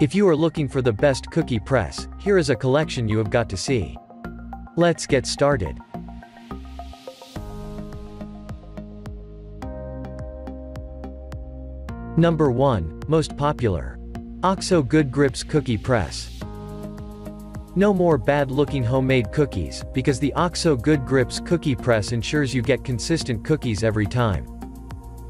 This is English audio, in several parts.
If you are looking for the best cookie press, here is a collection you have got to see. Let's get started. Number 1, Most Popular. OXO Good Grips Cookie Press. No more bad-looking homemade cookies, because the OXO Good Grips Cookie Press ensures you get consistent cookies every time.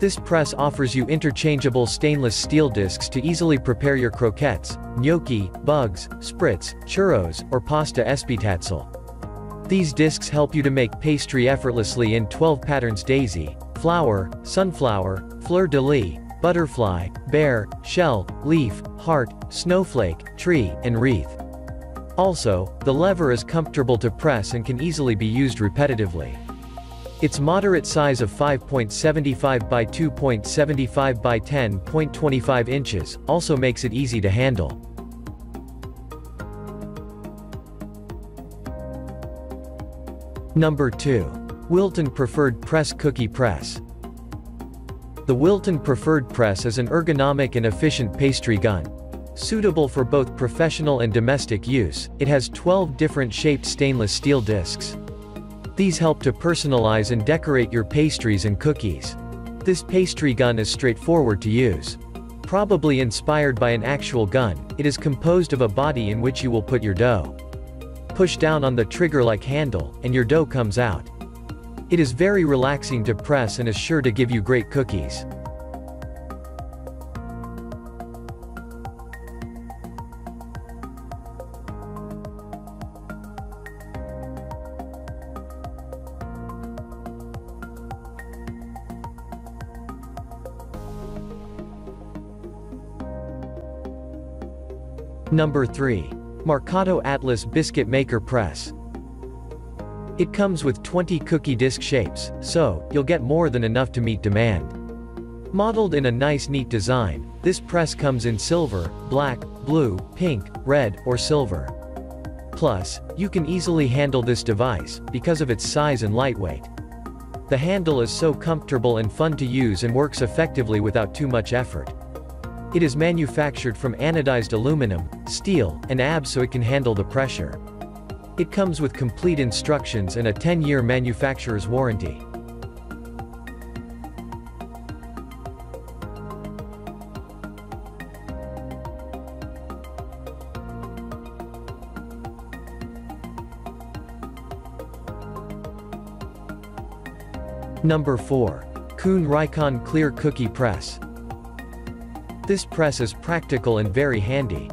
This press offers you interchangeable stainless steel discs to easily prepare your croquettes, gnocchi, bugs, spritz, churros, or pasta spitatzel. These discs help you to make pastry effortlessly in 12 patterns daisy, flower, sunflower, fleur-de-lis, butterfly, bear, shell, leaf, heart, snowflake, tree, and wreath. Also, the lever is comfortable to press and can easily be used repetitively. Its moderate size of 5.75 by 2.75 by 10.25 inches also makes it easy to handle. Number 2. Wilton Preferred Press Cookie Press. The Wilton Preferred Press is an ergonomic and efficient pastry gun. Suitable for both professional and domestic use, it has 12 different shaped stainless steel discs. These help to personalize and decorate your pastries and cookies. This pastry gun is straightforward to use. Probably inspired by an actual gun, it is composed of a body in which you will put your dough. Push down on the trigger-like handle, and your dough comes out. It is very relaxing to press and is sure to give you great cookies. Number 3. Marcato Atlas Biscuit Maker Press. It comes with 20 cookie disc shapes, so, you'll get more than enough to meet demand. Modeled in a nice neat design, this press comes in silver, black, blue, pink, red, or silver. Plus, you can easily handle this device, because of its size and lightweight. The handle is so comfortable and fun to use and works effectively without too much effort. It is manufactured from anodized aluminum, steel, and ABS so it can handle the pressure. It comes with complete instructions and a 10-year manufacturer's warranty. Number 4. Kuhn Rikon Clear Cookie Press. This press is practical and very handy.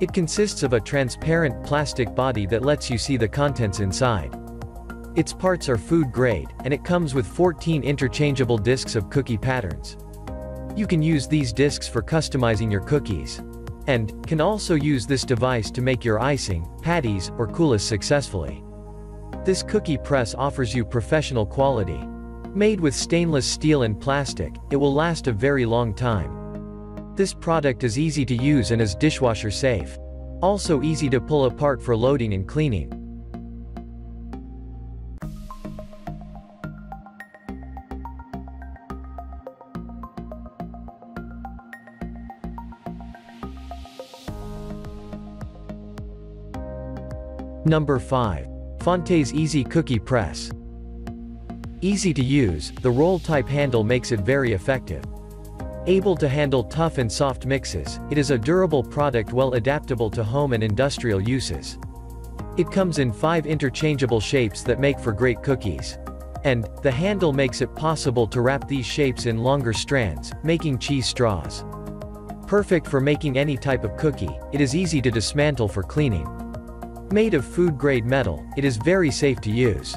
It consists of a transparent plastic body that lets you see the contents inside. Its parts are food grade, and it comes with 14 interchangeable discs of cookie patterns. You can use these discs for customizing your cookies. And, can also use this device to make your icing, patties, or coulis successfully. This cookie press offers you professional quality. Made with stainless steel and plastic, it will last a very long time. This product is easy to use and is dishwasher safe. Also easy to pull apart for loading and cleaning. Number 5. Fante's Easy Cookie Press. Easy to use, the roll-type handle makes it very effective. Able to handle tough and soft mixes, it is a durable product well adaptable to home and industrial uses. It comes in five interchangeable shapes that make for great cookies. And, the handle makes it possible to wrap these shapes in longer strands, making cheese straws. Perfect for making any type of cookie, it is easy to dismantle for cleaning. Made of food-grade metal, it is very safe to use.